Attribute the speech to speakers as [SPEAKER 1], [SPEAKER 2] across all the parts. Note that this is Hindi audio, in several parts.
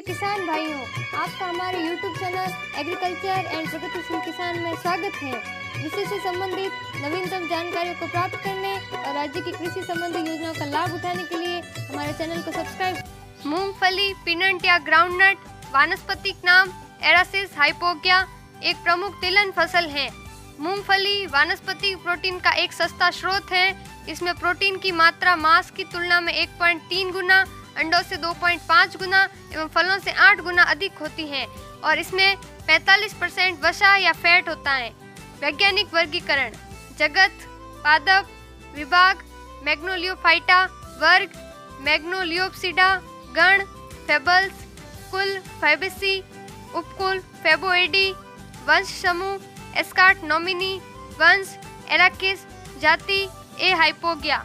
[SPEAKER 1] किसान भाइयों, आपका हमारे YouTube चैनल एग्रीकल्चर एंड प्रगतिशील किसान में स्वागत है। कृषि से संबंधित नवीनतम जानकारियों को प्राप्त करने और राज्य की कृषि संबंधी योजनाओं का लाभ उठाने के लिए हमारे चैनल को सब्सक्राइब मूंगफली पिनट या ग्राउंडनट वानस्पतिक नाम एरासिस हाइपोगिया एक प्रमुख तिलहन फ़सल है। मूंगफली, वानस्पतिक प्रोटीन का एक सस्ता स्रोत है। इसमें प्रोटीन की मात्रा मांस की तुलना में 1.3 गुना अंडों से 2.5 गुना एवं फलों से 8 गुना अधिक होती है और इसमें 45 परसेंट वसा या फैट होता है। वैज्ञानिक वर्गीकरण, जगत, पादप, विभाग, मैग्नोलियोफाइटा, वर्ग, मैग्नोलियोप्सिडा, गण, फेबल्स, कुल, फैबेसी, उपकुल, फेबोएडी, वंश समूह, एस्कार्ट नोमिनी, वंश, एराकिस, जाति, ए हाइपोगिया।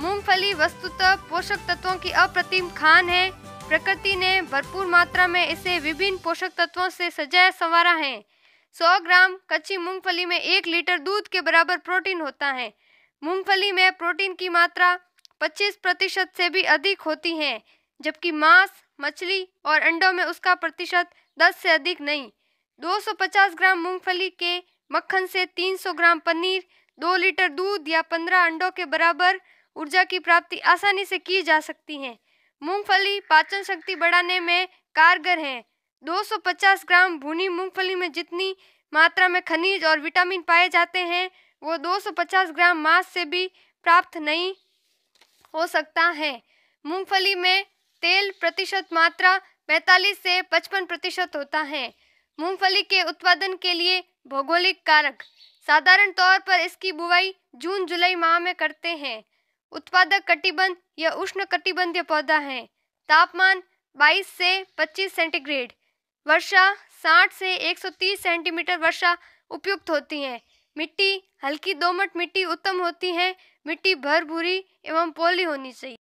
[SPEAKER 1] मूंगफली वस्तुतः पोषक तत्वों की अप्रतिम खान है। प्रकृति ने भरपूर मात्रा में इसे विभिन्न पोषक तत्वों से सजाया संवारा है। 100 ग्राम कच्ची मूंगफली में एक लीटर दूध के बराबर प्रोटीन होता है। मूंगफली में प्रोटीन की मात्रा 25 प्रतिशत से भी अधिक होती है, जबकि मांस, मछली और अंडों में उसका प्रतिशत 10 से अधिक नहीं। 250 ग्राम मूंगफली के मक्खन से 300 ग्राम पनीर, दो लीटर दूध या 15 अंडों के बराबर ऊर्जा की प्राप्ति आसानी से की जा सकती है। मूंगफली पाचन शक्ति बढ़ाने में कारगर है। 250 ग्राम भुनी मूंगफली में जितनी मात्रा में खनिज और विटामिन पाए जाते हैं, वो 250 ग्राम मांस से भी प्राप्त नहीं हो सकता है। मूंगफली में तेल प्रतिशत मात्रा 45 से 55 प्रतिशत होता है। मूंगफली के उत्पादन के लिए भौगोलिक कारक साधारण तौर पर इसकी बुवाई जून जुलाई माह में करते हैं। उत्पादक कटिबंध या उष्ण कटिबंधीय पौधा है। तापमान 22 से 25 सेंटीग्रेड, वर्षा 60 से 130 सेंटीमीटर वर्षा उपयुक्त होती है। मिट्टी, हल्की दोमट मिट्टी उत्तम होती है, मिट्टी भर भूरी एवं पोली होनी चाहिए।